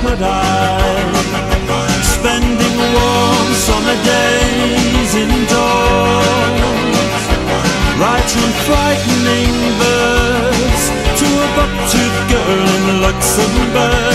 crocodile Spending warm summer days indoors, writing frightening verse to a buck-toothed girl in Luxembourg.